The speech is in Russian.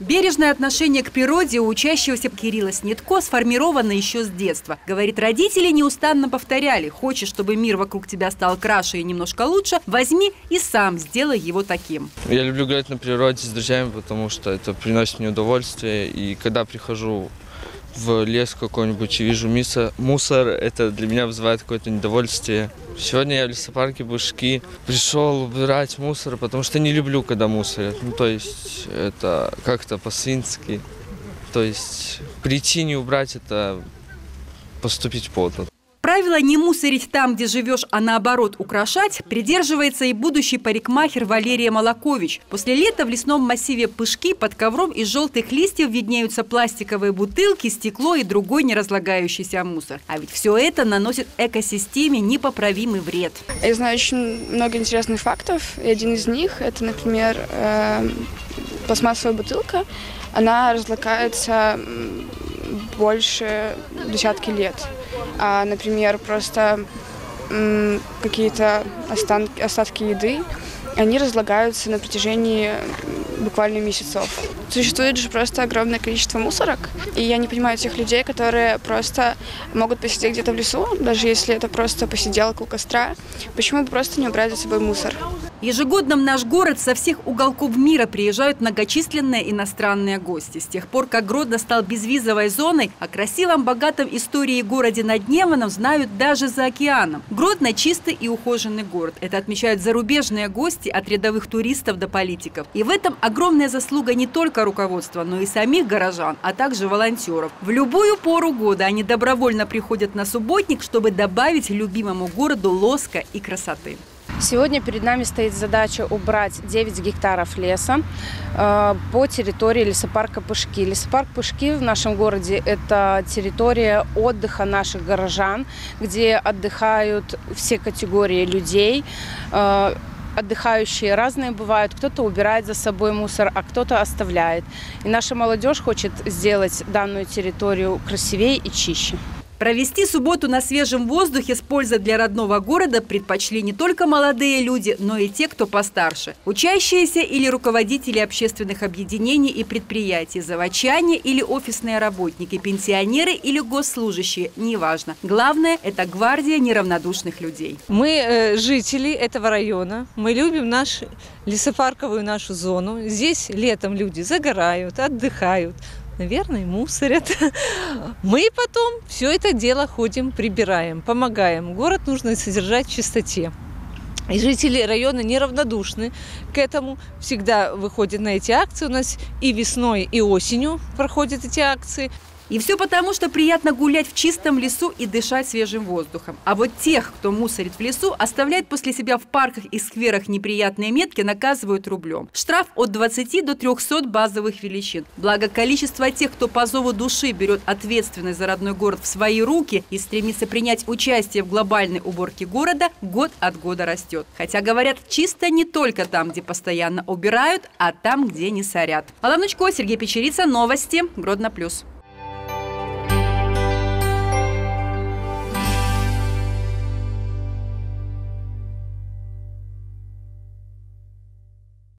Бережное отношение к природе у учащегося Кирилла Снитко сформировано еще с детства. Говорит, родители неустанно повторяли, хочешь, чтобы мир вокруг тебя стал краше и немножко лучше, возьми и сам сделай его таким. Я люблю гулять на природе с друзьями, потому что это приносит мне удовольствие. И когда прихожу в лес какой-нибудь и вижу мусор, мусор, это для меня вызывает какое-то недовольствие. Сегодня я в лесопарке Бушки пришел убирать мусор, потому что не люблю, когда мусорят. Ну, то есть это как-то по-свински. То есть прийти не убрать, это поступить подло. Правило не мусорить там, где живешь, а наоборот украшать, придерживается и будущий парикмахер Валерия Молокович. После лета в лесном массиве Пышки под ковром из желтых листьев виднеются пластиковые бутылки, стекло и другой неразлагающийся мусор. А ведь все это наносит экосистеме непоправимый вред. Я знаю очень много интересных фактов, и один из них – это, например, э, пластмассовая бутылка. Она разлагается больше десятки лет. А, например, просто какие-то останки, остатки еды, они разлагаются на протяжении буквально месяцев. Существует же просто огромное количество мусорок, и я не понимаю тех людей, которые просто могут посидеть где-то в лесу, даже если это просто посиделка у костра, почему бы просто не убрать за собой мусор? Ежегодно в наш город со всех уголков мира приезжают многочисленные иностранные гости. С тех пор, как Гродно стал безвизовой зоной, о красивом, богатом истории городе над Неваном знают даже за океаном. Гродно – чистый и ухоженный город. Это отмечают зарубежные гости от рядовых туристов до политиков. И в этом огромная заслуга не только руководства, но и самих горожан, а также волонтеров. В любую пору года они добровольно приходят на субботник, чтобы добавить любимому городу лоска и красоты. Сегодня перед нами стоит задача убрать 9 гектаров леса э, по территории лесопарка Пышки. Лесопарк Пышки в нашем городе – это территория отдыха наших горожан, где отдыхают все категории людей, э, отдыхающие разные бывают. Кто-то убирает за собой мусор, а кто-то оставляет. И наша молодежь хочет сделать данную территорию красивее и чище. Провести субботу на свежем воздухе с пользой для родного города предпочли не только молодые люди, но и те, кто постарше. Учащиеся или руководители общественных объединений и предприятий, заводчане или офисные работники, пенсионеры или госслужащие, неважно. Главное – это гвардия неравнодушных людей. Мы э, жители этого района, мы любим нашу лесопарковую нашу зону. Здесь летом люди загорают, отдыхают, наверное, мусорят. Мы потом все это дело ходим, прибираем, помогаем. Город нужно содержать в чистоте. И жители района неравнодушны к этому, всегда выходят на эти акции. У нас и весной, и осенью проходят эти акции. И все потому, что приятно гулять в чистом лесу и дышать свежим воздухом. А вот тех, кто мусорит в лесу, оставляет после себя в парках и скверах неприятные метки, наказывают рублем. Штраф от 20 до 300 базовых величин. Благо, количество тех, кто по зову души берет ответственность за родной город в свои руки и стремится принять участие в глобальной уборке города, год от года растет. Хотя, говорят, чисто не только там, где постоянно убирают, а там, где не сорят. Алла Сергей Печерица, Новости, Гродно Плюс.